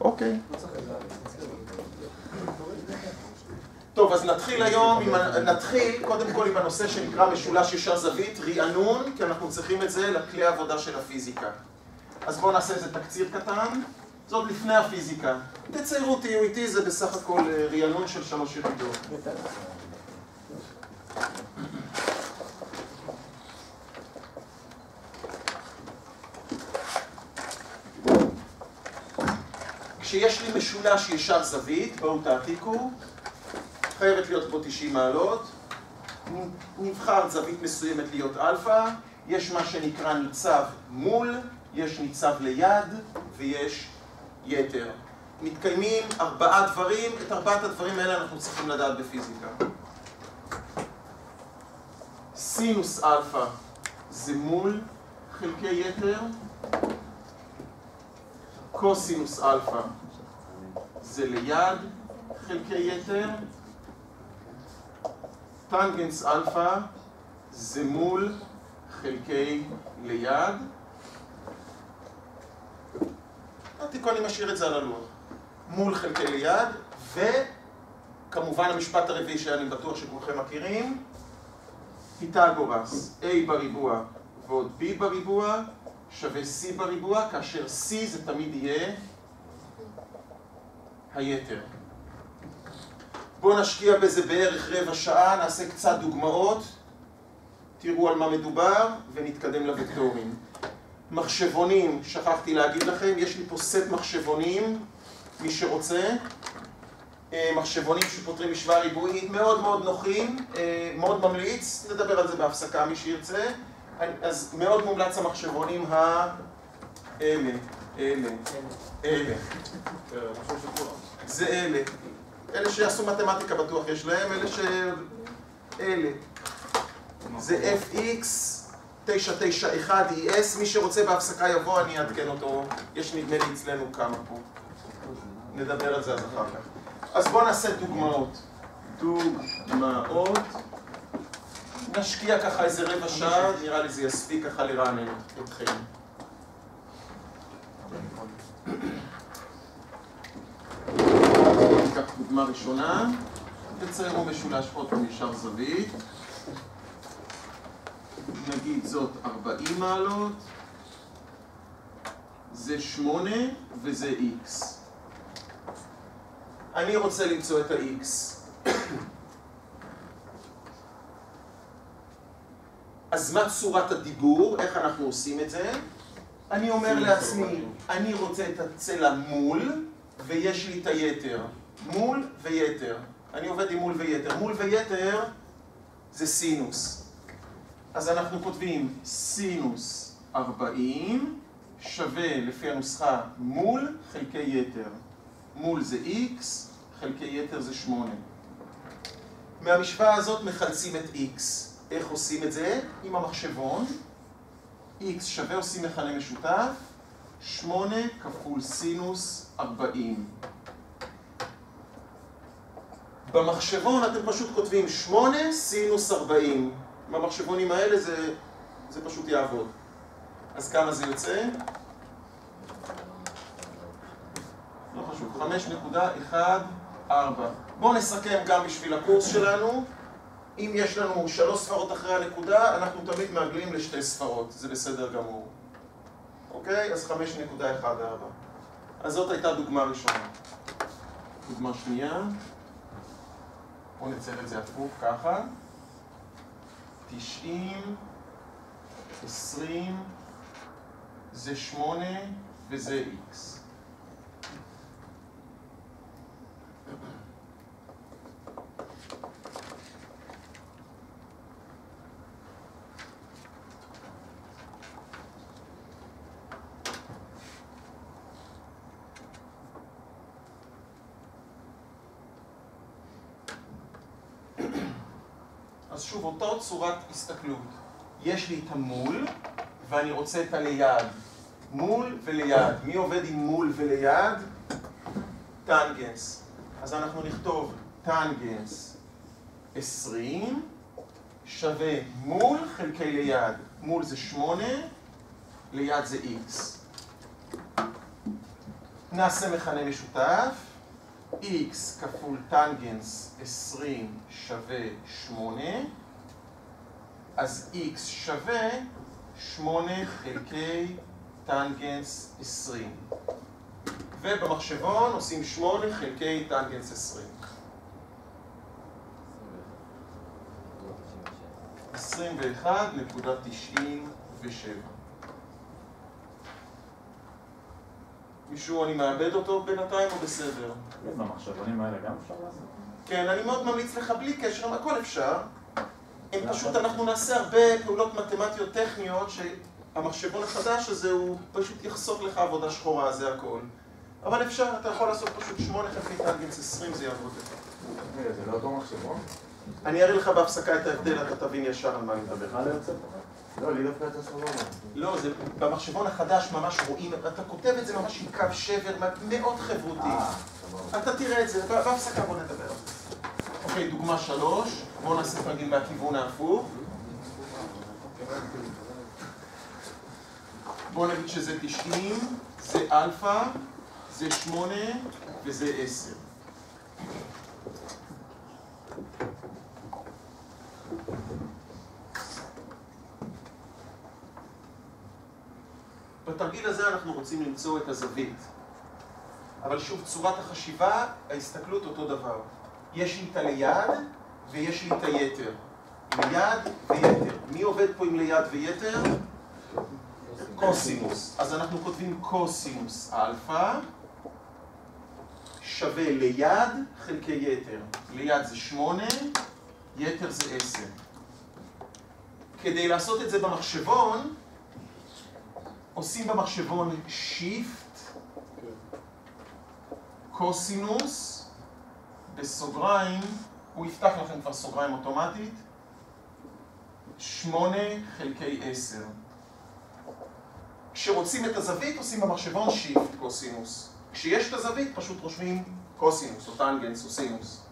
אוקיי. טוב, אז נתחיל היום, עם, נתחיל קודם כל עם הנושא שנקרא משולש ישר זווית, רענון, כי אנחנו צריכים את זה לכלי העבודה של הפיזיקה. אז בואו נעשה איזה תקציר קטן, זאת לפני הפיזיקה. תציירו, תהיו איתי, זה בסך הכל אה, רענון של שלוש יחידות. כשיש לי משולש ישר זווית, בואו תעתיקו, חייבת להיות פה 90 מעלות, נבחר זווית מסוימת להיות אלפא, יש מה שנקרא ניצב מול, יש ניצב ליד ויש יתר. מתקיימים ארבעה דברים, את ארבעת הדברים האלה אנחנו צריכים לדעת בפיזיקה. סינוס אלפא זה מול חלקי יתר, קוסינוס אלפא זה ליד חלקי יתר, טנגנס אלפא זה מול חלקי ליד. תיקו אני משאיר את זה על הלוח. מול חלקי ליד, וכמובן המשפט הרביעי שאני בטוח שכולכם מכירים, פיתגורס, a בריבוע ועוד b בריבוע שווה c בריבוע, כאשר c זה תמיד יהיה היתר. בואו נשקיע בזה בערך רבע שעה, נעשה קצת דוגמאות, תראו על מה מדובר ונתקדם לוקטורים. מחשבונים, שכחתי להגיד לכם, יש לי פה סט מחשבונים, מי שרוצה. אה, מחשבונים שפותרים משוואה ריבועית מאוד מאוד נוחים, אה, מאוד ממליץ, נדבר על זה בהפסקה מי שירצה. אז מאוד מומלץ המחשבונים האלה, אלה, אלה. זה אלה. אלה שיעשו מתמטיקה בטוח יש להם, אלה ש... אלה. זה fx 991 es, מי שרוצה בהפסקה יבוא, אני אעדכן אותו. יש נדמה לי אצלנו כמה פה. נדבר על זה אז אחר כך. אז בואו נעשה דוגמאות. דוגמאות. נשקיע ככה איזה רבע שעה, נראה לי זה יספיק ככה לרענן אתכם. ניקח דוגמה ראשונה, תציירו משולש עוד ישר זווית. נגיד זאת 40 מעלות, זה 8 וזה x. אני רוצה למצוא את ה-x. אז מה צורת הדיבור? איך אנחנו עושים את זה? אני אומר לעצמי, אני רוצה את הצלע מול, ויש לי את היתר. מול ויתר. אני עובד עם מול ויתר. מול ויתר זה סינוס. אז אנחנו כותבים סינוס 40 שווה לפי הנוסחה מול חלקי יתר. מול זה x, חלקי יתר זה 8. מהמשוואה הזאת מחלצים את x. איך עושים את זה? עם המחשבון. x שווה עושים מכנה משותף, 8 כפול סינוס 40. במחשבון אתם פשוט כותבים 8 סינוס 40. במחשבונים האלה זה, זה פשוט יעבוד. אז כמה זה יוצא? לא חשוב, 5.14. בואו נסכם גם בשביל הקורס שלנו. אם יש לנו שלוש ספרות אחרי הנקודה, אנחנו תמיד מעגלים לשתי ספרות, זה בסדר גמור. אוקיי? אז 5.14. אז זאת הייתה דוגמה ראשונה. דוגמה שנייה. בואו נצייר את זה הפוך ככה. 90, 20, זה 8 וזה x. אז שוב, אותה צורת הסתכלות. יש לי את המול, ואני רוצה את הליד. מול וליד. מי עובד עם מול וליד? טנגנס. אז אנחנו נכתוב טנגנס 20 שווה מול חלקי ליד. מול זה 8, ליד זה x. נעשה מכנה משותף, x כפול טנגנס 20 שווה 8, אז x שווה 8 חלקי טנגנס 20. ובמחשבון עושים 8 חלקי טנגנס 20. 21.97 מישהו, אני מאבד אותו בינתיים או בסדר? במחשבונים האלה גם אפשר לעשות? כן, אני מאוד ממליץ לך בלי קשר, הכל אפשר. הם פשוט, אנחנו נעשה הרבה פעולות מתמטיות טכניות שהמחשבון החדש הזה הוא פשוט יחסוך לך עבודה שחורה, זה הכל. אבל אפשר, אתה יכול לעשות פשוט 8 חלקי טנגנס 20, זה יעבוד לך. זה לא אותו מחשבון? אני אראה לך בהפסקה את ההבדל, אתה תבין ישר על מה אני מדבר. לא לי דווקא אתה סבבה. לא, זה במחשבון החדש ממש רואים, אתה כותב את זה ממש עם קו שבר מאוד חברותי. אה. אתה תראה את זה, בהפסקה בוא נדבר על זה. אוקיי, דוגמה שלוש, בואו נעשה תרגיל מהכיוון ההפוך. בואו נגיד שזה 90, זה אלפא, זה 8 וזה 10. בתרגיל הזה אנחנו רוצים למצוא את הזווית. אבל שוב, צורת החשיבה, ההסתכלות אותו דבר. יש לי את הליד ויש לי את היתר. ליד ויתר. מי עובד פה עם ליד ויתר? קוסינוס. אז אנחנו כותבים קוסינוס אלפא שווה ליד חלקי יתר. ליד זה 8, יתר זה 10. כדי לעשות את זה במחשבון, עושים במחשבון שיפט, קוסינוס, בסוגריים, הוא יפתח לכם כבר סוגריים אוטומטית, 8 חלקי 10. כשרוצים את הזווית עושים במחשבון שיפט קוסינוס. כשיש את הזווית פשוט רושמים קוסינוס או טנגנס או סינוס.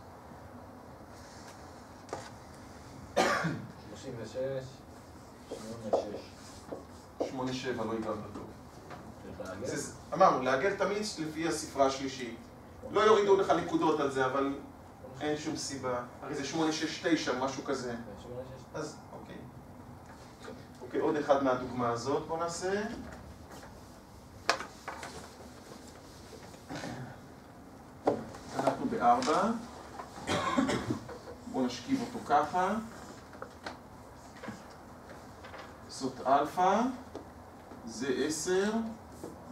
36, 86. 8-7 לא הגעת טוב. אמרנו, לעגל תמיד לפי הספרה השלישית. לא יורידו לך נקודות על זה, אבל אין שום סיבה. הרי זה 869, משהו כזה. 86. אז אוקיי. אוקיי, עוד אחד מהדוגמה הזאת בואו נעשה. אנחנו בארבע. בואו נשכיב אותו ככה. זאת אלפא, זה 10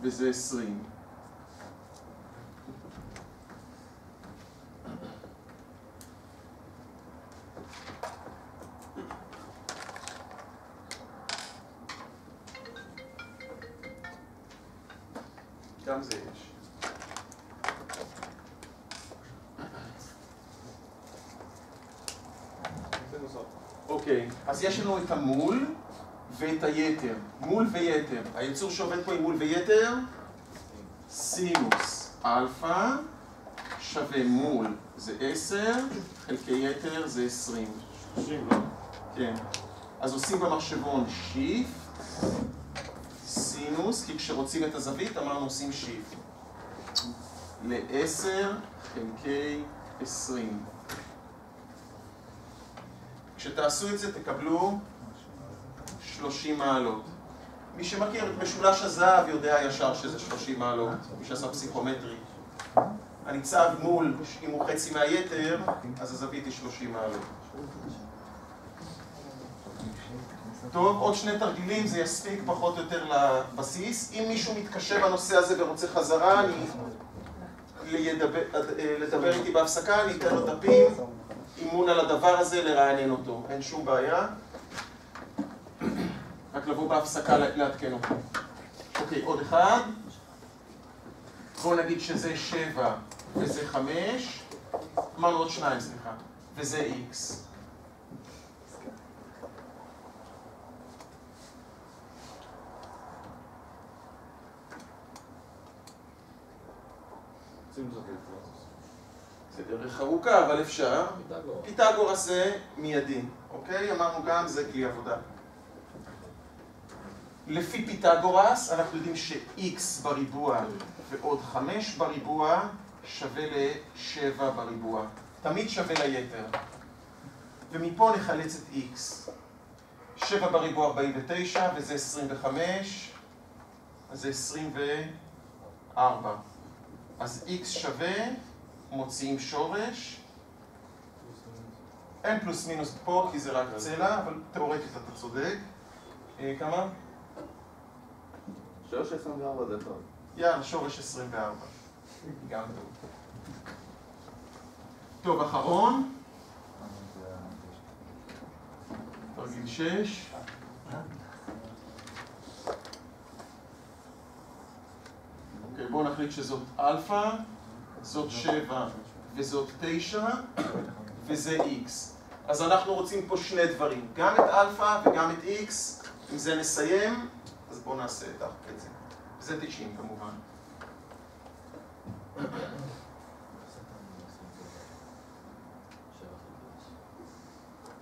וזה 20. היצור שעובד פה עם מול ויתר, סינוס אלפא שווה מול זה 10, חלקי יתר זה 20. 30, לא? כן. אז עושים במחשבון שיפט, סינוס, כי כשרוצים את הזווית אמרנו עושים שיפט. של 10 חלקי 20. כשתעשו את זה תקבלו 30 מעלות. מי שמכיר את משולש הזהב יודע ישר שזה 30 מעלות, מי שעשה פסיכומטרי. הניצב מול, אם הוא חצי מהיתר, אז הזווית היא 30 מעלות. טוב, עוד שני תרגילים, זה יספיק פחות או יותר לבסיס. אם מישהו מתקשה בנושא הזה ורוצה חזרה, אני... לדבר איתי בהפסקה, אני אתן לו דפים, אימון על הדבר הזה, לרענן אותו. אין שום בעיה. רק לבוא בהפסקה לעדכן אותו. אוקיי, עוד אחד. בואו נגיד שזה 7 וזה 5. אמרנו עוד שניים, סליחה. וזה x. זה דרך ארוכה, אבל אפשר. פיתגור. פיתגורס זה מיידי, אוקיי? אמרנו גם זה כלי עבודה. לפי פיתגורס, אנחנו יודעים ש-x בריבוע ועוד 5 בריבוע שווה ל-7 בריבוע. תמיד שווה ליתר. ומפה נחלץ את x. 7 בריבוע 49, וזה 25, אז זה 24. אז x שווה, מוציאים שורש, אין פלוס מינוס פה כי זה רק צלע, אבל תאורטית אתה צודק. אה, כמה? שורש 24 זה טוב. יאללה, שורש 24. גם טוב. טוב, אחרון, תרגיל 6. אוקיי, בואו נחליט שזאת אלפא, זאת 7 וזאת 9, וזה x. אז אנחנו רוצים פה שני דברים, גם את אלפא וגם את x. עם זה נסיים, בואו נעשה את זה. זה 90 כמובן.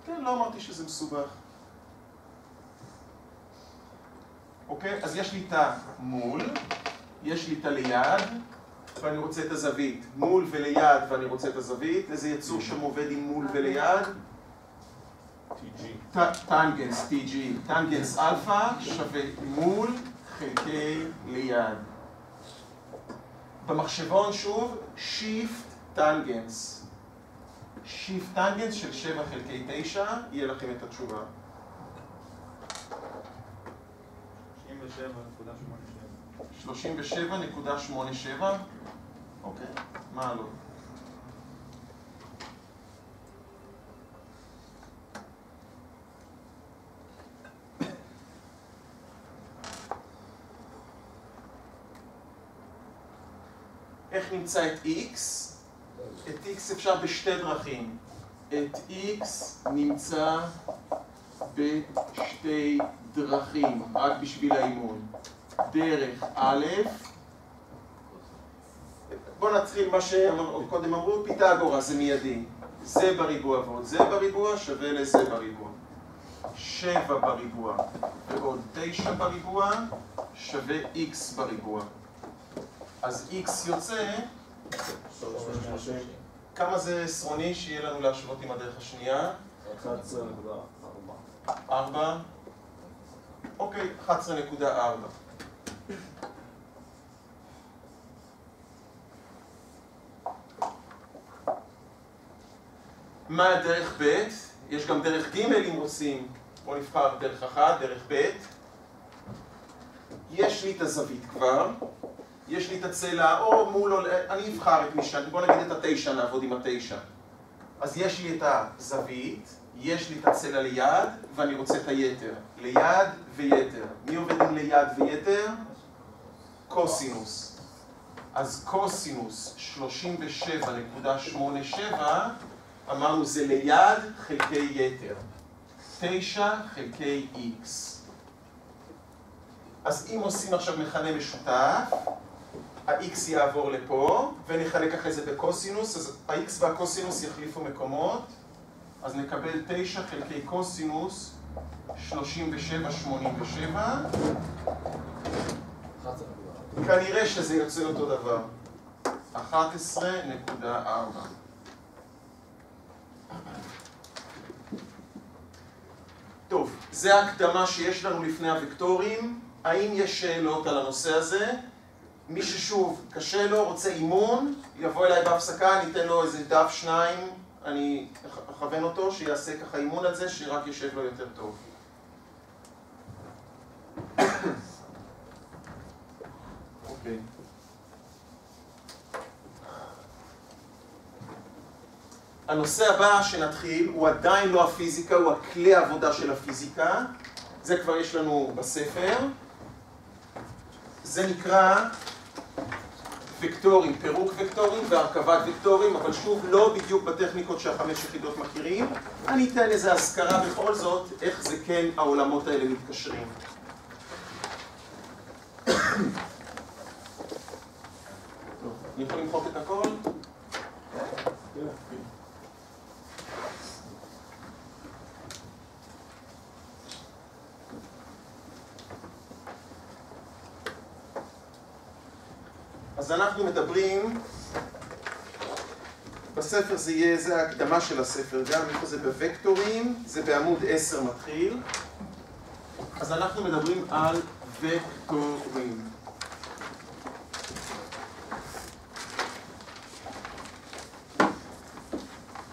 כן, לא אמרתי שזה מסובך. אוקיי? אז יש לי את המול, יש לי את הליד, ואני רוצה את הזווית. מול וליד ואני רוצה את הזווית. איזה יצור שם עובד עם מול וליד? טנגנס, TG. טנגנס אלפא שווה מול חלקי ליד. במחשבון שוב, שיפט טנגנס. שיפט טנגנס של 7 חלקי 9, יהיה לכם את התשובה. 37.87. אוקיי, מה לא? איך נמצא את x? את x אפשר בשתי דרכים. את x נמצא בשתי דרכים, רק בשביל האימון. דרך א', בואו נתחיל מה שקודם אמרו, פיתגורה זה מיידי. זה בריבוע ועוד זה בריבוע שווה לזה בריבוע. שבע בריבוע ועוד תשע בריבוע שווה x בריבוע. אז x יוצא, כמה זה עשרוני שיהיה לנו להשוות עם הדרך השנייה? 11.4. 4? אוקיי, 11.4. מה הדרך ב'? יש גם דרך ג' אם רוצים. בואו נבחר דרך אחת, דרך ב'. יש לי את הזווית כבר, יש לי את הצלע, או מול, או- אני אבחר את מי שאני, בואו נגיד את התשע, נעבוד עם התשע. אז יש לי את הזווית, יש לי את הצלע ליד, ואני רוצה את היתר. ליד ויתר. מי עובד עם ליד ויתר? קוסינוס. אז קוסינוס 37.87, אמרנו זה ליד חלקי יתר. 9 חלקי x. אז אם עושים עכשיו מכנה משותף, ה-x יעבור לפה, ונחלק אחרי זה בקוסינוס, אז ה-x והקוסינוס יחליפו מקומות, אז נקבל 9 חלקי קוסינוס 37.87, כנראה שזה יוצא אותו דבר. 11.4. טוב, זה ההקדמה שיש לנו לפני הוקטורים. האם יש שאלות על הנושא הזה? מי ששוב קשה לו, רוצה אימון, יבוא אליי בהפסקה, אני אתן לו איזה דף שניים, אני אכ- אכוון אותו, שיעשה ככה אימון על זה, שרק יושב לו יותר טוב. אוקיי. הנושא הבא שנתחיל הוא עדיין לא הפיזיקה, הוא הכלי העבודה של הפיזיקה. זה כבר יש לנו בספר. זה נקרא וקטורים, פירוק וקטורים והרכבת וקטורים, אבל שוב, לא בדיוק בטכניקות שהחמש יחידות מכירים. אני אתן איזה הזכרה בכל זאת, איך זה כן העולמות האלה מתקשרים. אני יכול למחוק את הכל? אז אנחנו מדברים, בספר זה יהיה, זה ההקדמה של הספר, גם איפה זה בווקטורים, זה בעמוד 10 מתחיל. אז אנחנו מדברים על וקטורים.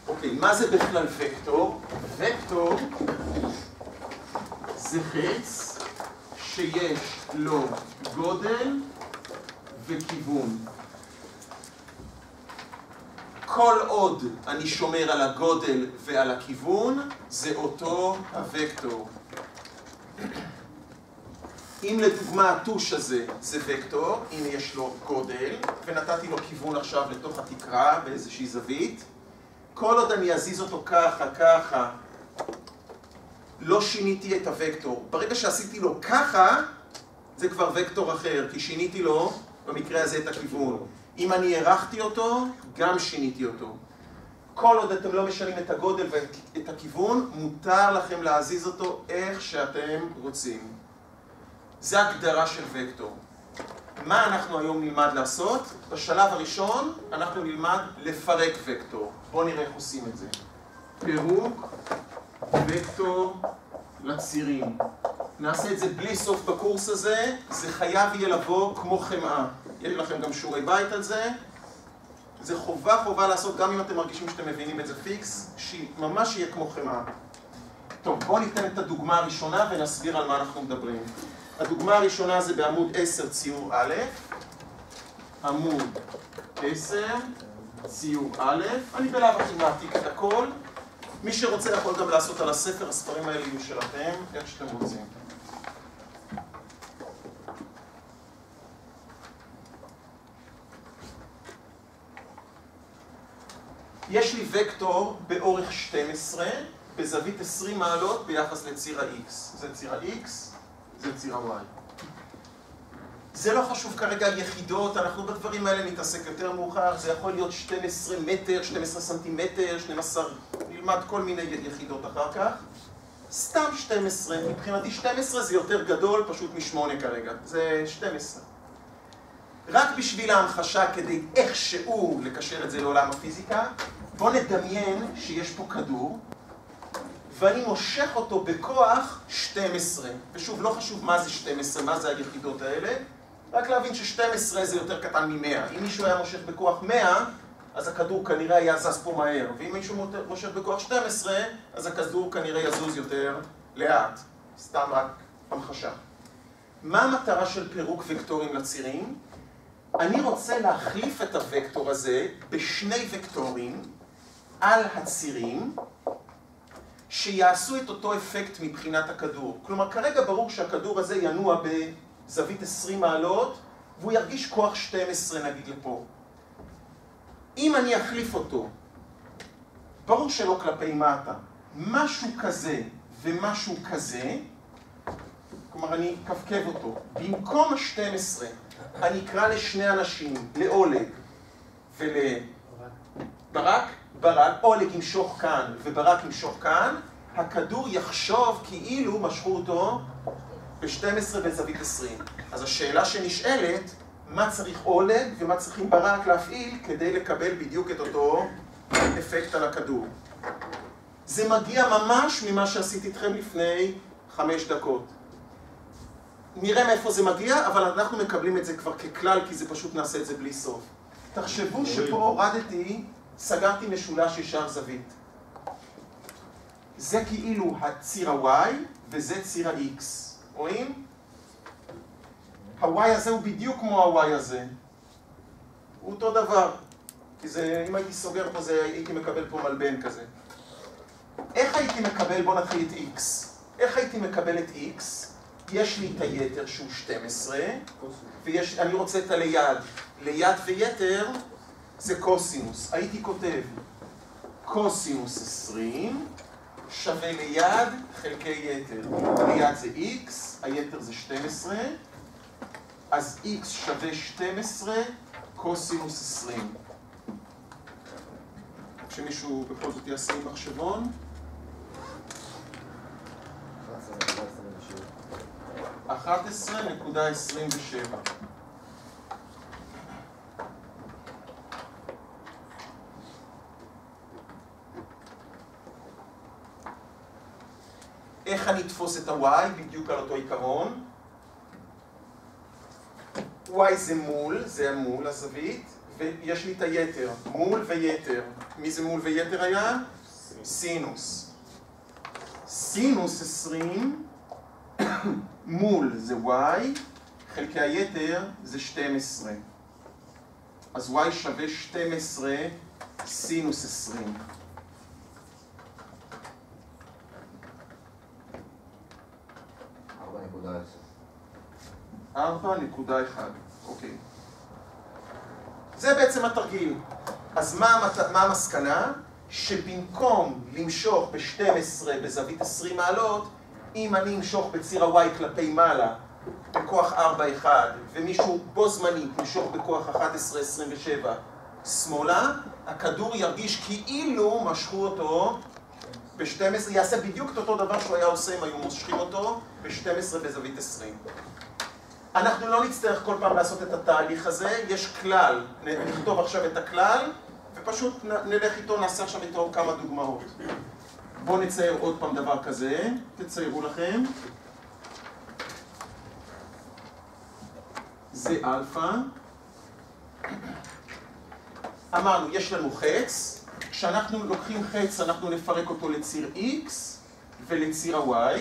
אוקיי, מה זה בכלל וקטור? וקטור זה חץ שיש לו גודל וכיוון. כל עוד אני שומר על הגודל ועל הכיוון, זה אותו הוקטור. אם לדוגמה הטוש הזה זה וקטור, אם יש לו גודל, ונתתי לו כיוון עכשיו לתוך התקרה באיזושהי זווית, כל עוד אני אזיז אותו ככה, ככה, לא שיניתי את הוקטור. ברגע שעשיתי לו ככה, זה כבר וקטור אחר, כי שיניתי לו, במקרה הזה, את הכיוון. אם אני הערכתי אותו, גם שיניתי אותו. כל עוד אתם לא משנים את הגודל ואת הכיוון, מותר לכם להזיז אותו איך שאתם רוצים. זה הגדרה של וקטור. מה אנחנו היום נלמד לעשות? בשלב הראשון אנחנו נלמד לפרק וקטור. בואו נראה איך עושים את זה. פירוק וקטור לצירים. נעשה את זה בלי סוף בקורס הזה, זה חייב יהיה לבוא כמו חמאה. יש לכם גם שיעורי בית על זה. זה חובה חובה לעשות גם אם אתם מרגישים שאתם מבינים את זה פיקס, שממש יהיה כמו חמאה. טוב, בואו ניתן את הדוגמה הראשונה ונסביר על מה אנחנו מדברים. הדוגמה הראשונה זה בעמוד 10 ציור א', עמוד 10 ציור א', אני בלאו הכי מעתיק את הכל. מי שרוצה יכול גם לעשות על הספר, הספרים האלה יהיו שלכם, איך שאתם רוצים. יש לי וקטור באורך 12, בזווית 20 מעלות ביחס לציר ה-X. זה ציר ה-X, זה ציר ה-Y. זה לא חשוב כרגע על יחידות, אנחנו בדברים האלה נתעסק יותר מאוחר, זה יכול להיות 12 מטר, 12 סנטימטר, 12, נלמד כל מיני יחידות אחר כך. סתם 12, מבחינתי 12 זה יותר גדול פשוט משמונה כרגע, זה 12. רק בשביל ההמחשה, כדי איכשהו לקשר את זה לעולם הפיזיקה, בואו נדמיין שיש פה כדור, ואני מושך אותו בכוח 12. ושוב, לא חשוב מה זה 12, מה זה היחידות האלה, רק להבין ש-12 זה יותר קטן מ-100. אם מישהו היה מושך בכוח 100, אז הכדור כנראה היה זז פה מהר. ואם מישהו מושך בכוח 12, אז הכדור כנראה יזוז יותר לאט. סתם רק המחשה. מה המטרה של פירוק וקטורים לצירים? אני רוצה להחליף את הוקטור הזה בשני וקטורים על הצירים שיעשו את אותו אפקט מבחינת הכדור. כלומר, כרגע ברור שהכדור הזה ינוע בזווית 20 מעלות והוא ירגיש כוח 12 נגיד לפה. אם אני אחליף אותו, ברור שלא כלפי מטה, משהו כזה ומשהו כזה, כלומר אני אקפקב אותו, במקום ה-12 אני אקרא לשני אנשים, לאולג ולברק, ברק, אולג ימשוך כאן וברק ימשוך כאן, הכדור יחשוב כאילו משכו אותו ב-12 בזווית 20. אז השאלה שנשאלת, מה צריך אולג ומה צריכים ברק להפעיל כדי לקבל בדיוק את אותו אפקט על הכדור. זה מגיע ממש ממה שעשיתי איתכם לפני חמש דקות. נראה מאיפה זה מגיע, אבל אנחנו מקבלים את זה כבר ככלל, כי זה פשוט נעשה את זה בלי סוף. תחשבו שפה הורדתי, סגרתי משולש ישר זווית. זה כאילו הציר ה-Y וזה ציר ה-X. רואים? ה-Y הזה הוא בדיוק כמו ה-Y הזה. הוא אותו דבר. כי זה, אם הייתי סוגר פה, זה, הייתי מקבל פה מלבן כזה. איך הייתי מקבל, בואו נתחיל את X. איך הייתי מקבל את X? יש לי את היתר שהוא 12, ואני רוצה את הליד. ליד ויתר זה קוסינוס. הייתי כותב קוסינוס 20 שווה ליד חלקי יתר. ליד זה x, היתר זה 12, אז x שווה 12 קוסינוס 20. שמישהו בכל זאת יעשה עם מחשבון. 11.27 איך אני אתפוס את ה-y? בדיוק על אותו עיקרון. y זה מול, זה המול, הזווית, ויש לי את היתר, מול ויתר. מי זה מול ויתר היה? סינוס. סינוס 20 מול זה y, חלקי היתר זה 12. אז y שווה 12 סינוס 20. ארבע נקודה עשר. 4.1, אוקיי. זה בעצם התרגיל. אז מה. מה המסקנה? שבמקום למשוך ב-12 בזווית 20 מעלות, אם אני אמשוך בציר ה-y כלפי מעלה בכוח 4.1 ומישהו בו זמנית ימשוך בכוח 11.27 שמאלה, הכדור ירגיש כאילו משכו אותו ב-12, יעשה בדיוק את אותו דבר שהוא היה עושה אם היו מושכים אותו ב-12 בזווית 20. אנחנו לא נצטרך כל פעם לעשות את התהליך הזה, יש כלל, נכתוב עכשיו את הכלל, ופשוט נלך איתו, נעשה עכשיו איתו כמה דוגמאות. בואו נצייר עוד פעם דבר כזה, תציירו לכם. זה אלפא. אמרנו, יש לנו חץ, כשאנחנו לוקחים חץ אנחנו נפרק אותו לציר x ולציר ה-y.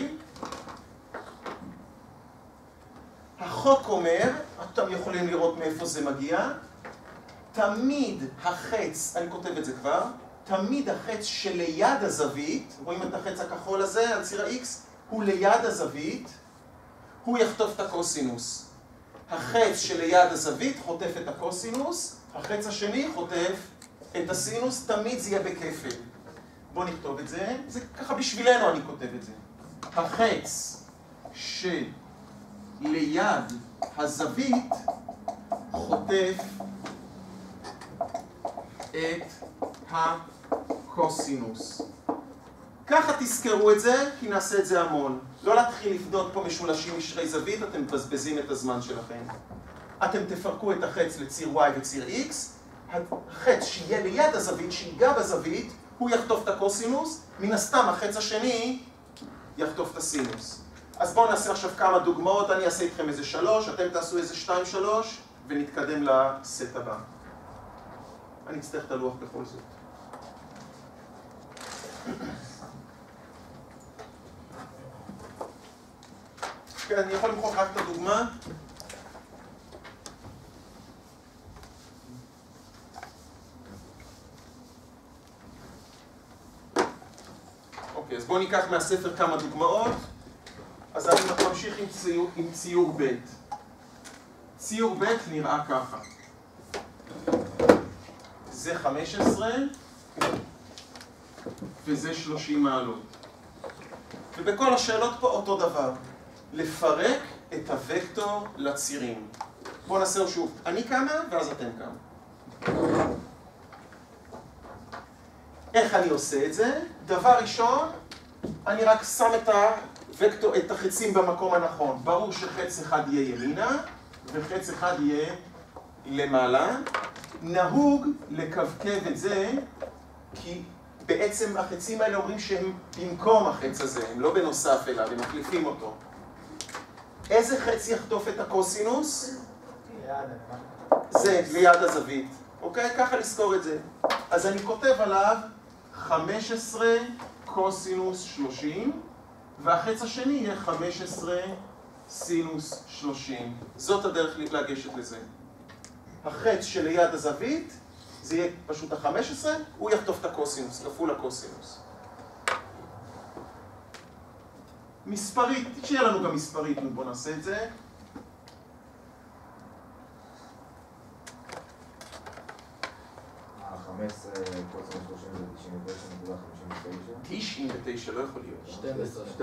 החוק אומר, אתם יכולים לראות מאיפה זה מגיע, תמיד החץ, אני כותב את זה כבר, תמיד החץ שליד הזווית, רואים את החץ הכחול הזה על ציר ה-x, הוא ליד הזווית, הוא יחטוף את הקוסינוס. החץ שליד הזווית חוטף את הקוסינוס, החץ השני חוטף את הסינוס, תמיד זה יהיה בכפל. בואו נכתוב את זה, זה ככה בשבילנו אני כותב את זה. החץ שליד הזווית חוטף את הקוסינוס. ככה תזכרו את זה, כי נעשה את זה המון. לא להתחיל לבדוק פה משולשים משרי זווית, אתם מבזבזים את הזמן שלכם. אתם תפרקו את החץ לציר y וציר x, החץ שיהיה ליד הזווית, שיגע בזווית, הוא יחטוף את הקוסינוס, מן הסתם החץ השני יחטוף את הסינוס. אז בואו נעשה עכשיו כמה דוגמאות, אני אעשה איתכם איזה שלוש, אתם תעשו איזה שתיים שלוש, ונתקדם לסט הבא. אני אצטרך את הלוח בכל זאת. כן, אני יכול למחוק רק את הדוגמה. אוקיי, אז בואו ניקח מהספר כמה דוגמאות. אז אני ממשיך עם ציור, עם ציור ב'. ציור ב' נראה ככה. זה 15 וזה 30 מעלות. ובכל השאלות פה אותו דבר. לפרק את הוקטור לצירים. בואו נעשה שוב. אני כמה ואז אתם כמה. איך אני עושה את זה? דבר ראשון, אני רק שם את הוקטור, את החצים במקום הנכון. ברור שחץ אחד יהיה ימינה וחץ אחד יהיה למעלה. נהוג לקווקב את זה כי בעצם החצים האלה אומרים שהם במקום החץ הזה, הם לא בנוסף אליו, הם מחליפים אותו. איזה חץ יחטוף את הקוסינוס? זה, ליד הזווית. אוקיי? ככה לזכור את זה. אז אני כותב עליו 15 קוסינוס 30, והחץ השני יהיה 15 סינוס 30. זאת הדרך לגשת לזה. החץ שליד הזווית, זה יהיה פשוט ה-15, הוא יחטוף את הקוסינוס, כפול הקוסינוס. מספרית, שיהיה לנו גם מספרית, בואו נעשה את זה. ה-15 קוסינוס 30 זה 99.59. 99, לא יכול להיות. 12. 12.99.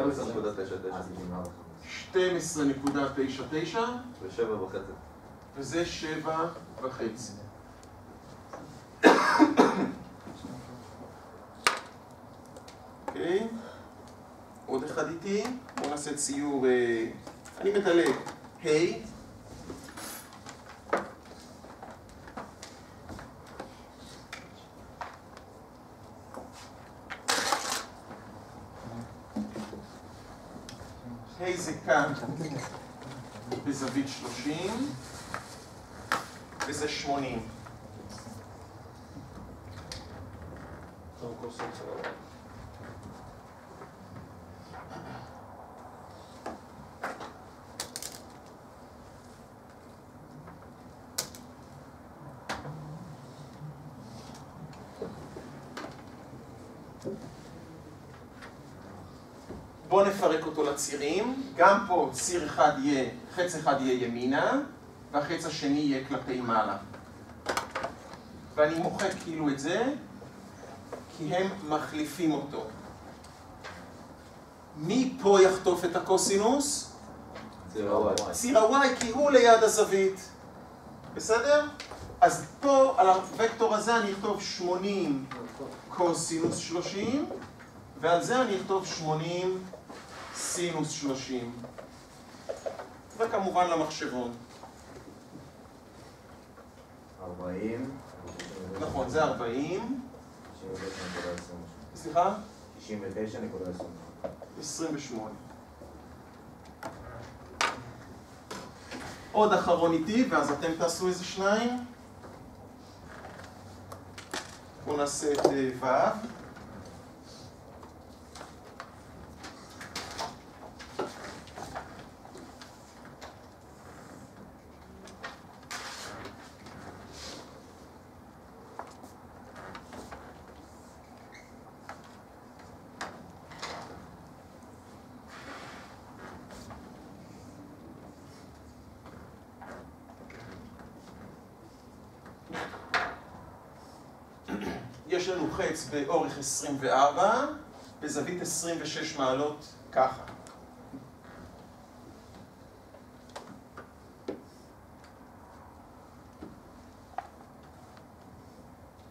אה, 12.99, 79. ושבע וחצי. וזה שבע וחצי. אוקיי, עוד אחד איתי, בואו נעשה ציור, אה, אני מדלג, ה' A זה כאן בזווית 30, וזה 80. בואו נפרק אותו לצירים, גם פה ציר אחד יהיה, חץ אחד יהיה ימינה, והחץ השני יהיה כלפי מעלה. ואני מוחק כאילו את זה, כי הם מחליפים אותו. מי פה יחטוף את הקוסינוס? ציר ה-y, כי הוא ליד הזווית. בסדר? אז פה, על הוקטור הזה אני אכתוב 80 קוסינוס 30, ועל זה אני אכתוב 80 סינוס 30. וכמובן למחשבון. 40. נכון, זה 40. 69.28. סליחה? 69.28. 28. עוד אחרון איתי, ואז אתם תעשו איזה שניים. בואו נעשה את אה, ו'. יש לנו חץ באורך 24, בזווית 26 מעלות, ככה.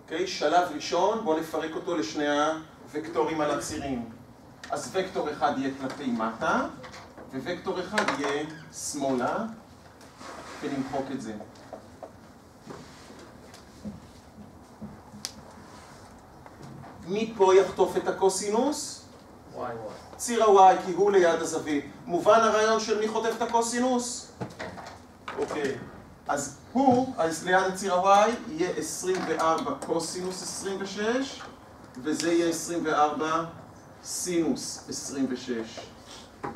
אוקיי, שלב ראשון, בואו נפרק אותו לשני הוקטורים על הצירים. אז וקטור אחד יהיה כלפי מטה, ווקטור אחד יהיה שמאלה, ונמחוק את זה. מי פה יחטוף את הקוסינוס? ציר ה-y, כי הוא ליד הזווית. מובן הרעיון של מי חוטף את הקוסינוס? אוקיי. אז הוא, אז ליד הציר ה-y, יהיה 24 קוסינוס 26, וזה יהיה 24 סינוס 26. 21.57.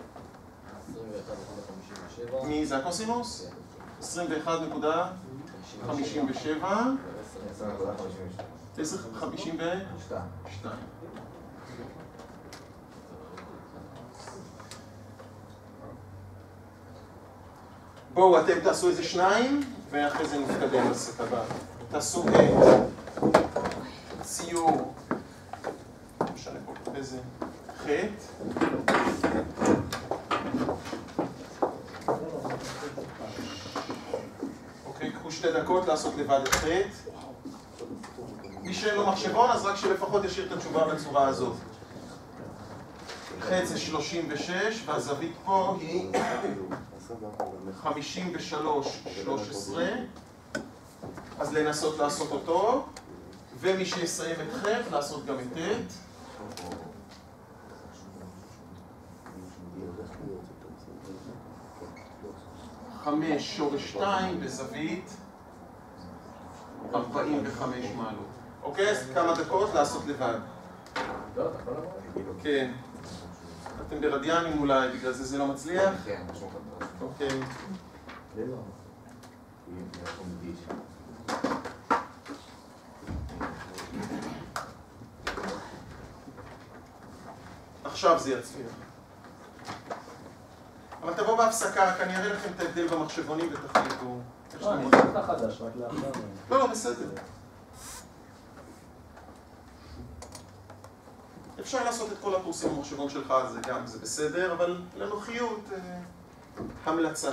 מי זה הקוסינוס? 21.57, 10.52. 10.52. בואו אתם תעשו איזה שניים, ואחרי זה נתקדם לסט הבא. תעשו את ציור, לא משנה כל איזה, חטא. אוקיי, קחו שתי דקות לעשות לבד את חטא. שאין לו מחשבון, אז רק שלפחות ישאיר את התשובה בצורה הזאת. חטא זה 36, והזווית פה היא 53, 13. אז לנסות לעשות אותו, ומי שיסיים את חטא, לעשות גם את ט'. חמש שורש שתיים בזווית 45 מעלות. אוקיי? אז כמה דקות לעשות לבד. לא. כן. אתם ברדיאנים אולי, בגלל זה זה לא מצליח? כן, כזה. אוקיי. עכשיו זה יצליח. אבל תבוא בהפסקה, רק אני אראה לכם את ההבדל במחשבונים ותחליטו לא, שאתם אני רוצים. אעשה לך חדש, רק לאחר. לא, לא, בסדר. אפשר לעשות את כל הקורסים במחשבון שלך, זה גם, זה בסדר, אבל לנוחיות, אה, המלצה.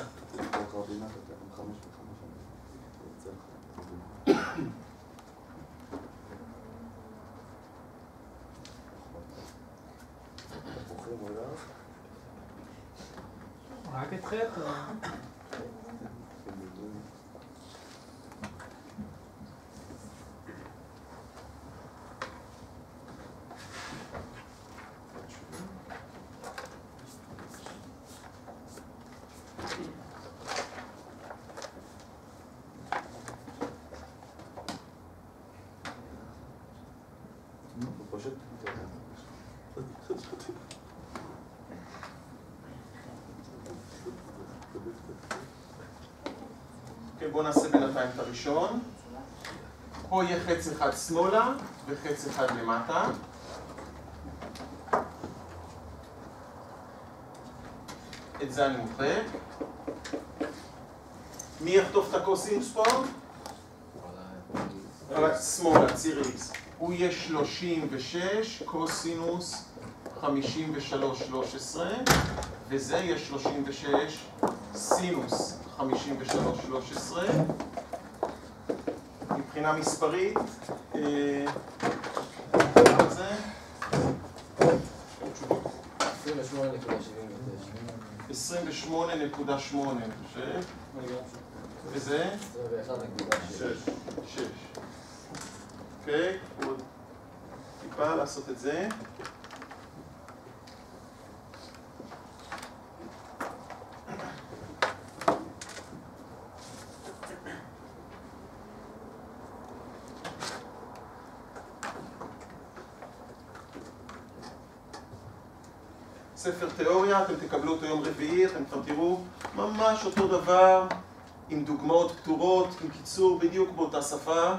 רק את חטא? או- פשוט... אוקיי, בואו נעשה בינתיים את הראשון. פה יהיה חץ אחד שמאלה וחץ אחד למטה. את זה אני מוחק. מי יחטוף את הקוסינוס פה? שמאלה, ציר X. הוא יהיה 36 קוסינוס 53 13 וזה יהיה 36 סינוס 53 13 מבחינה מספרית אה, זה? 28.79. 28.8 אני חושב וזה? 21.6. 6 אוקיי, עוד טיפה לעשות את זה תיאוריה, אתם תקבלו אותו יום רביעי, אתם כבר תראו ממש אותו דבר, עם דוגמאות פתורות, עם קיצור בדיוק באותה שפה.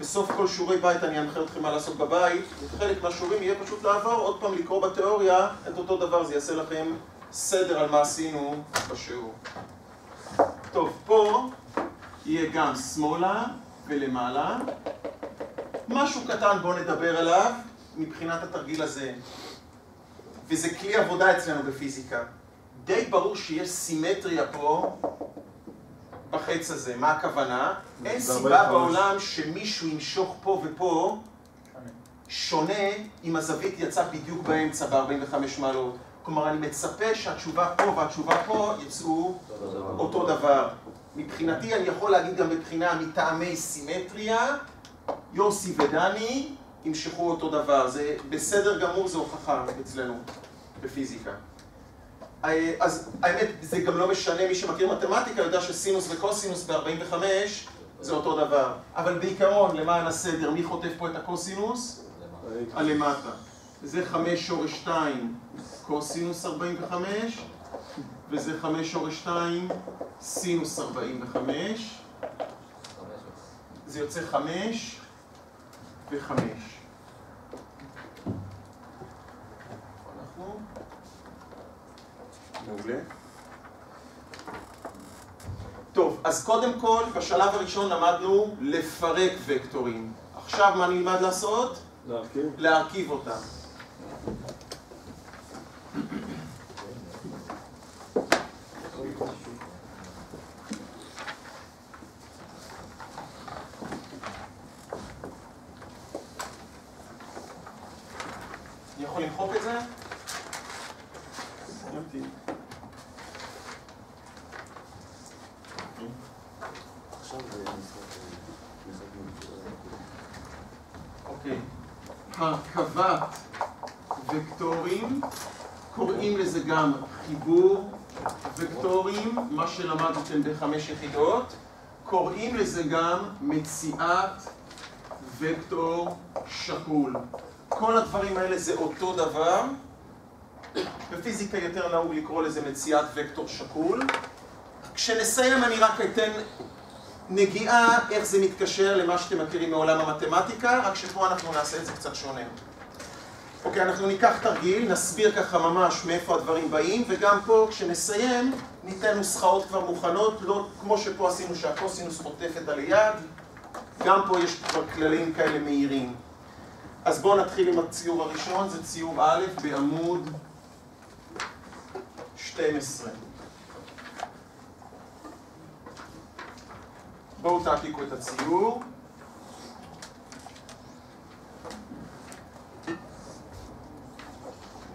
בסוף כל שיעורי בית אני אנחה אתכם מה לעשות בבית, וחלק מהשיעורים יהיה פשוט לעבור, עוד פעם לקרוא בתיאוריה את אותו דבר, זה יעשה לכם סדר על מה עשינו בשיעור. טוב, פה יהיה גם שמאלה ולמעלה. משהו קטן בואו נדבר עליו מבחינת התרגיל הזה. וזה כלי עבודה אצלנו בפיזיקה. די ברור שיש סימטריה פה בחץ הזה. מה הכוונה? אין סיבה 45. בעולם שמישהו ימשוך פה ופה שונה אם הזווית יצאה בדיוק באמצע ב-45 מעלות. כלומר, אני מצפה שהתשובה פה והתשובה פה יצאו אותו דבר. מבחינתי אני יכול להגיד גם מבחינה מטעמי סימטריה, יוסי ודני ימשכו אותו דבר. זה בסדר גמור, זה הוכחה אצלנו בפיזיקה. אה, אז האמת, זה גם לא משנה, מי שמכיר מתמטיקה יודע שסינוס וקוסינוס ב-45 זה אותו דבר. אבל בעיקרון, למען הסדר, מי חוטף פה את הקוסינוס? הלמטה. זה 5 שורש 2 קוסינוס 45, וזה 5 שורש 2 סינוס 45. זה יוצא 5 ו-5. אנחנו? מעולה. טוב, אז קודם כל, בשלב הראשון למדנו לפרק וקטורים. עכשיו מה נלמד לעשות? להרכיב? להרכיב אותם. אני יכול למחוק את זה? סיימתי. עכשיו זה משחק... משחק אוקיי. הרכבת וקטורים, קוראים לזה גם חיבור וקטורים, מה שלמדתם בחמש יחידות, קוראים לזה גם מציאת וקטור שקול. כל הדברים האלה זה אותו דבר. בפיזיקה יותר נהוג לקרוא לזה מציאת וקטור שקול. כשנסיים אני רק אתן נגיעה איך זה מתקשר למה שאתם מכירים מעולם המתמטיקה, רק שפה אנחנו נעשה את זה קצת שונה. אוקיי, אנחנו ניקח תרגיל, נסביר ככה ממש מאיפה הדברים באים, וגם פה כשנסיים ניתן נוסחאות כבר מוכנות, לא כמו שפה עשינו שהקוסינוס חוטפת על היד, גם פה יש כבר כללים כאלה מהירים. אז בואו נתחיל עם הציור הראשון, זה ציור א' בעמוד 12. בואו תעתיקו את הציור.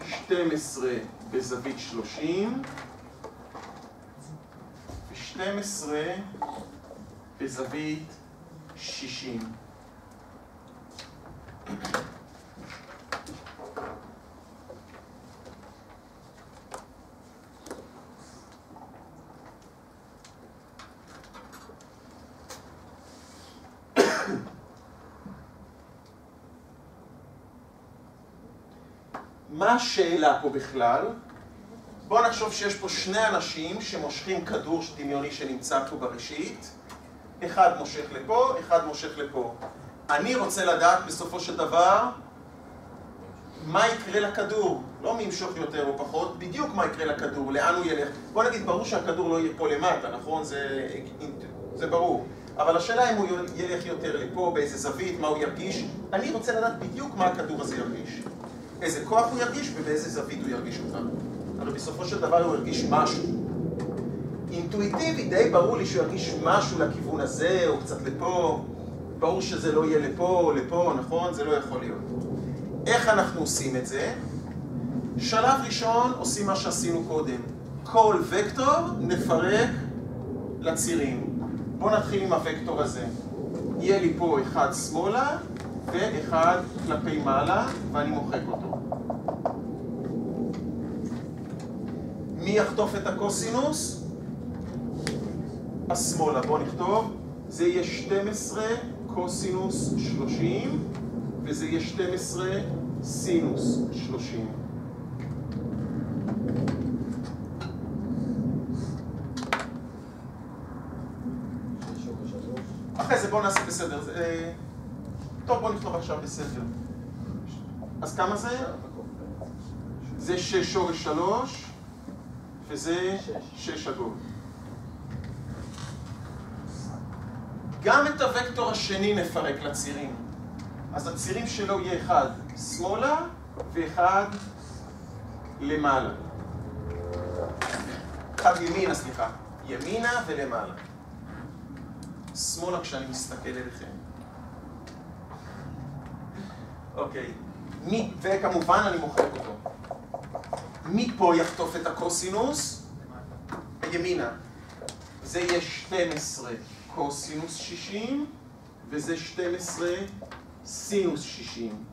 שתים עשרה בזווית שלושים ושתים עשרה בזווית שישים. מה השאלה פה בכלל? בואו נחשוב שיש פה שני אנשים שמושכים כדור דמיוני שנמצא פה בראשית. אחד מושך לפה, אחד מושך לפה. אני רוצה לדעת בסופו של דבר מה יקרה לכדור. לא מי ימשוך יותר או פחות, בדיוק מה יקרה לכדור, לאן הוא ילך. בוא נגיד, ברור שהכדור לא פה למטה, נכון? זה, זה ברור. אבל השאלה אם הוא ילך יותר לפה, באיזה זווית, מה הוא ירגיש. אני רוצה לדעת בדיוק מה הכדור הזה ירגיש. איזה כוח הוא ירגיש ובאיזה זווית הוא ירגיש אותה. הרי בסופו של דבר הוא ירגיש משהו. אינטואיטיבי, די ברור לי שהוא ירגיש משהו לכיוון הזה, או קצת לפה. ברור שזה לא יהיה לפה או לפה, נכון? זה לא יכול להיות. איך אנחנו עושים את זה? שלב ראשון עושים מה שעשינו קודם. כל וקטור נפרק לצירים. בואו נתחיל עם הוקטור הזה. יהיה לי פה אחד שמאלה ואחד כלפי מעלה, ואני מוחק אותו. מי יחטוף את הקוסינוס? השמאלה. בואו נכתוב. זה יהיה 12 קוסינוס 30, וזה יהיה 12 סינוס 30. אחרי זה בואו נעשה בסדר. זה... טוב, בואו נכתוב עכשיו בסדר. אז כמה זה? זה 6 שורש 3, וזה 6 עגול. גם את הוקטור השני נפרק לצירים. אז הצירים שלו יהיה אחד שמאלה ואחד למעלה. אחד ימינה, סליחה. ימינה ולמעלה. שמאלה כשאני מסתכל אליכם. אוקיי. מי, וכמובן אני מוחק אותו. מי פה יחטוף את הקוסינוס? ימינה. זה יהיה 12 קוסינוס 60, וזה 12 סינוס 60.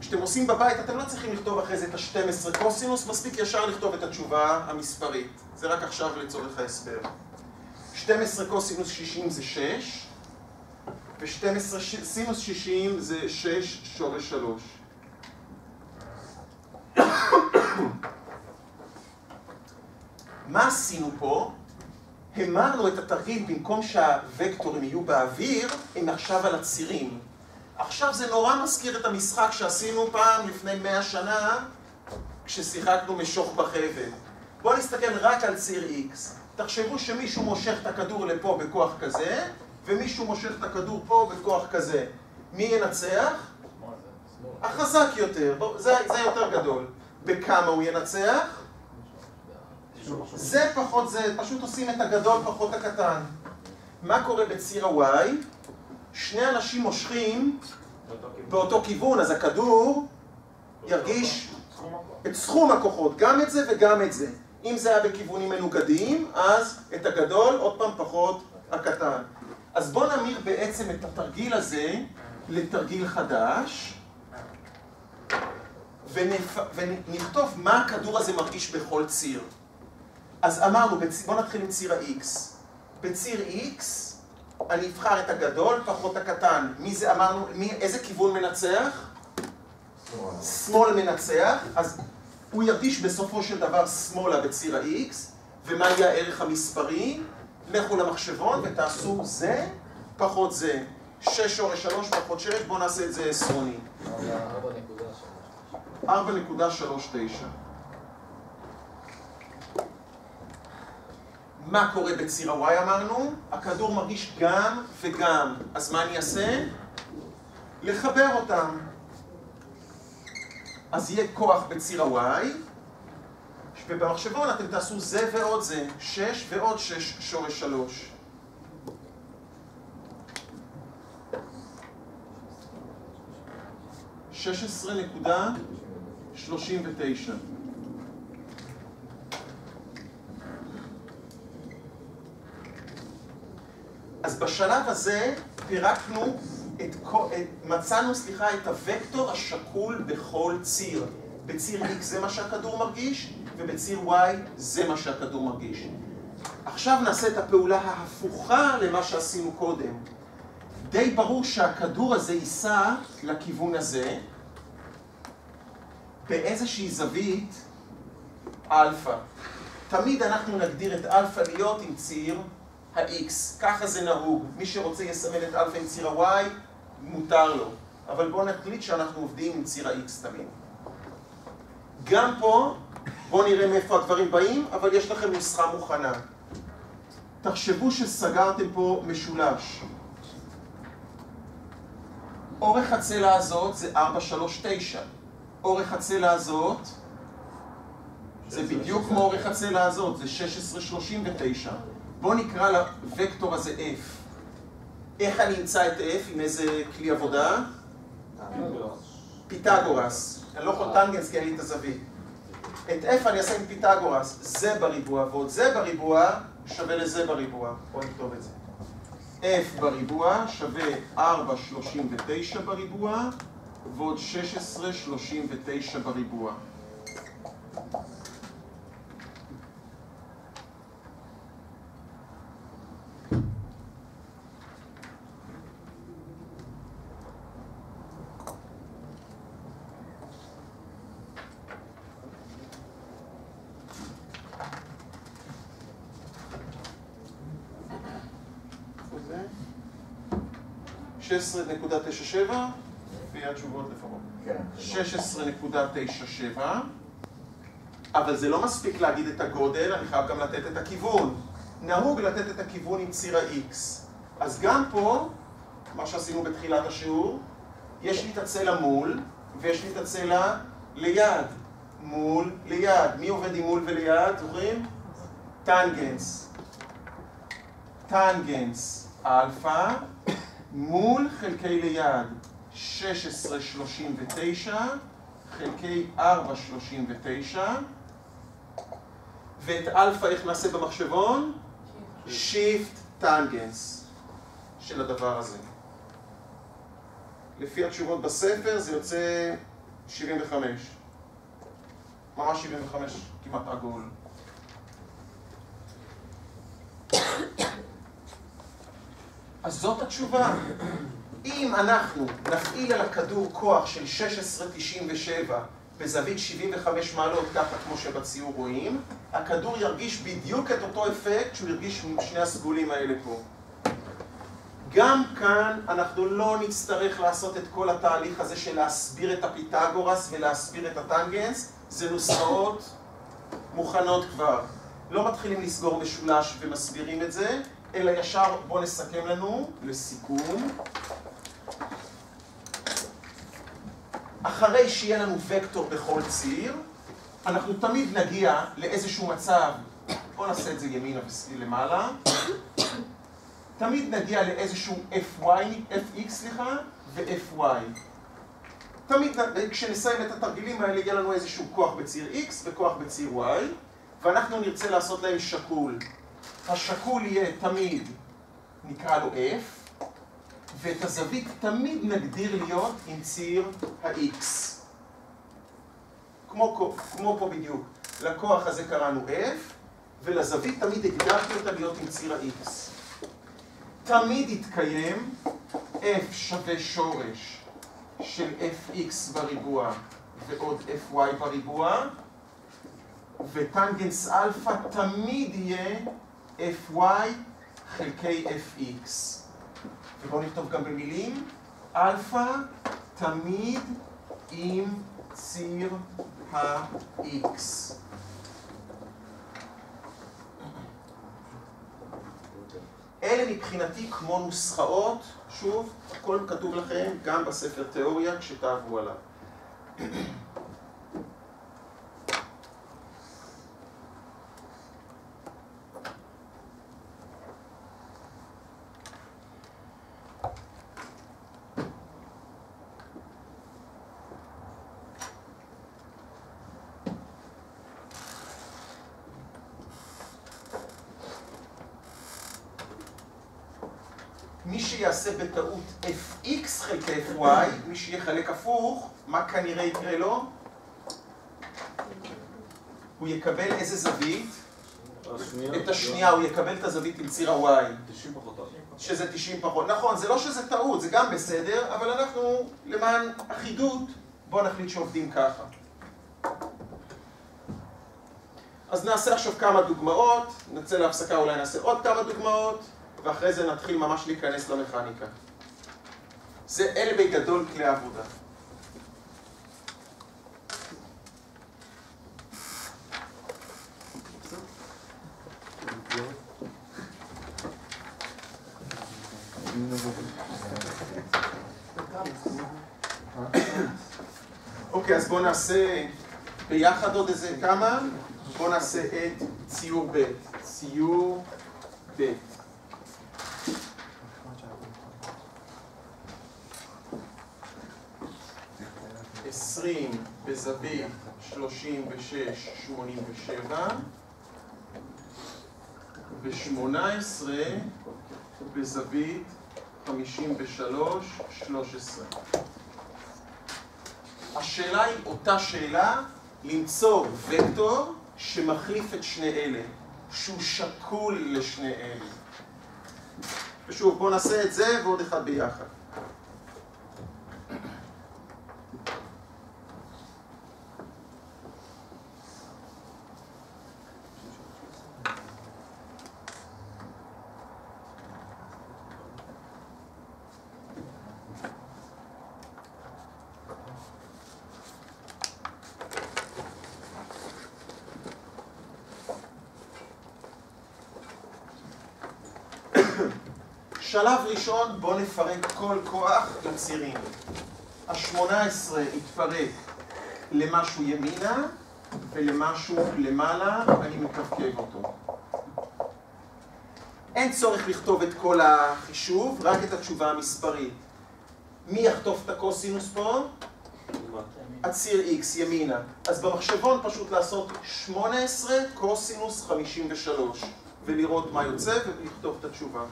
כשאתם עושים בבית, אתם לא צריכים לכתוב אחרי זה את ה-12 קוסינוס, מספיק ישר לכתוב את התשובה המספרית. זה רק עכשיו לצורך ההסבר. 12 קוסינוס 60 זה 6, ו-12 סינוס 60 זה 6 שורש 3. מה עשינו פה? המרנו את התרגיל, במקום שהוקטורים יהיו באוויר, הם עכשיו על הצירים. עכשיו זה נורא מזכיר את המשחק שעשינו פעם לפני מאה שנה, כששיחקנו משוך בחבל. בואו נסתכל רק על ציר X. תחשבו שמישהו מושך את הכדור לפה בכוח כזה, ומישהו מושך את הכדור פה בכוח כזה. מי ינצח? החזק יותר, זה, זה יותר גדול. בכמה הוא ינצח? זה פחות זה, פשוט עושים את הגדול פחות הקטן. מה קורה בציר ה-Y? שני אנשים מושכים באותו כיוון, אז הכדור ירגיש את סכום הכוחות, גם את זה וגם את זה. אם זה היה בכיוונים מנוגדים, אז את הגדול עוד פעם פחות הקטן. אז בואו נמיר בעצם את התרגיל הזה לתרגיל חדש. ונכתוב מה הכדור הזה מרגיש בכל ציר. אז אמרנו. בואו נתחיל עם ציר ה-X. בציר X אני אבחר את הגדול פחות הקטן. מי זה אמרנו, מי, איזה כיוון מנצח? שמאל. שמאל מנצח, אז הוא ירגיש בסופו של דבר שמאלה בציר ה-X, ומה יהיה הערך המספרי? לכו למחשבון ותעשו זה פחות זה. 6 שורש 3 פחות 6, בואו נעשה את זה עשרוני. 4.39. מה קורה בציר ה-Y אמרנו? הכדור מרגיש גם וגם. אז מה אני אעשה? לחבר אותם. אז יהיה כוח בציר ה-Y, ובמחשבון אתם תעשו זה ועוד זה, 6 ועוד 6 שורש 3. שש עשרה נקודה שלושים ותשע. אז בשלב הזה פירקנו את, מצאנו, סליחה, את הוקטור השקול בכל ציר. בציר X זה מה שהכדור מרגיש, ובציר Y זה מה שהכדור מרגיש. עכשיו נעשה את הפעולה ההפוכה למה שעשינו קודם. די ברור שהכדור הזה ייסע לכיוון הזה באיזושהי זווית אלפא. תמיד אנחנו נגדיר את אלפא להיות עם ציר ה-x, ככה זה נהוג. מי שרוצה יסמן את אלפא עם ציר ה-y, מותר לו. אבל בואו נחליט שאנחנו עובדים עם ציר ה-x תמיד. גם פה, בואו נראה מאיפה הדברים באים, אבל יש לכם נוסחה מוכנה. תחשבו שסגרתם פה משולש. אורך הצלע הזאת זה 439. אורך הצלע הזאת זה בדיוק כמו אורך הצלע הזאת, זה 1639. בואו נקרא לוקטור הזה F. איך אני אמצא את F עם איזה כלי עבודה? פיתגורס. אני לא יכול טנגנס כי אין לי את הזווית. את F אני אעשה עם פיתגורס. זה בריבוע ועוד זה בריבוע שווה לזה בריבוע. בואו נכתוב את זה. F בריבוע שווה 439 בריבוע ועוד 1639 בריבוע. איפה זה? 16.97 לפי התשובות לפחות. כן. 16.97 אבל זה לא מספיק להגיד את הגודל, אני חייב גם לתת את הכיוון. נהוג לתת את הכיוון עם ציר ה-X. אז גם פה, מה שעשינו בתחילת השיעור, יש לי את הצלע מול, ויש לי את הצלע ליד. מול, ליד. מי עובד עם מול וליד, זוכרים? טנגנס. טנגנס אלפא מול חלקי ליד 1639 חלקי 439 ואת אלפא איך נעשה במחשבון? שיפט טנגנס של הדבר הזה. לפי התשובות בספר זה יוצא 75. ממש 75, כמעט עגול. אז זאת התשובה. אם אנחנו נפעיל על הכדור כוח של 1697 בזווית 75 מעלות, ככה כמו שבציור רואים, הכדור ירגיש בדיוק את אותו אפקט שהוא הרגיש עם שני הסגולים האלה פה. גם כאן אנחנו לא נצטרך לעשות את כל התהליך הזה של להסביר את הפיתגורס ולהסביר את הטנגנס, זה נוסחאות מוכנות כבר. לא מתחילים לסגור משולש ומסבירים את זה, אלא ישר בואו נסכם לנו, לסיכום. אחרי שיהיה לנו וקטור בכל ציר, אנחנו תמיד נגיע לאיזשהו מצב, בואו נעשה את זה ימינה ולמעלה, תמיד נגיע לאיזשהו FY, FX סליחה, ו-FY. תמיד, כשנסיים את התרגילים האלה, יהיה לנו איזשהו כוח בציר X וכוח בציר Y, ואנחנו נרצה לעשות להם שקול. השקול יהיה תמיד, נקרא לו F, ואת הזווית תמיד נגדיר להיות עם ציר ה-X. כמו, כמו פה בדיוק. לכוח הזה קראנו F, ולזווית תמיד הגדרתי אותה להיות עם ציר ה-X. תמיד יתקיים F שווה שורש של Fx בריבוע ועוד Fy בריבוע, וטנגנס אלפא תמיד יהיה Fy חלקי Fx. ובואו נכתוב גם במילים, אלפא תמיד עם ציר ה-X. אלה מבחינתי כמו נוסחאות, שוב, הכל כתוב לכם גם בספר תיאוריה כשתעברו עליו. מי שיעשה בטעות fx חלקי fy, מי שיחלק הפוך, מה כנראה יקרה לו? הוא יקבל איזה זווית? את השנייה הוא יקבל את הזווית עם ציר ה-y, 90 פחות 4. שזה 90 פחות. נכון, זה לא שזה טעות, זה גם בסדר, אבל אנחנו, למען אחידות, בואו נחליט שעובדים ככה. אז נעשה עכשיו כמה דוגמאות, נצא להפסקה, אולי נעשה עוד כמה דוגמאות, ואחרי זה נתחיל ממש להיכנס למכניקה. זה אלה בגדול כלי העבודה. אוקיי, אז בואו נעשה ביחד עוד איזה כמה. בואו נעשה את ציור ב'. ציור ב'. בזווית שלושים ושש שמונים ושבע ושמונה עשרה בזווית חמישים ושלוש שלוש עשרה. השאלה היא אותה שאלה, למצוא וקטור שמחליף את שני אלה, שהוא שקול לשני אלה. ושוב, בואו נעשה את זה ועוד אחד ביחד. שלב ראשון, בואו נפרק כל כוח לצירים. ה-18 יתפרק למשהו ימינה ולמשהו למעלה, אני מקווקב אותו. אין צורך לכתוב את כל החישוב, רק את התשובה המספרית. מי יחטוף את הקוסינוס פה? הציר x ימינה. אז במחשבון פשוט לעשות 18 קוסינוס 53 ולראות מה יוצא ולכתוב את התשובה.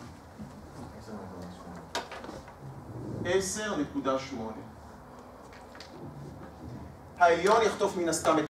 10.8. העליון יחטוף מן הסתם את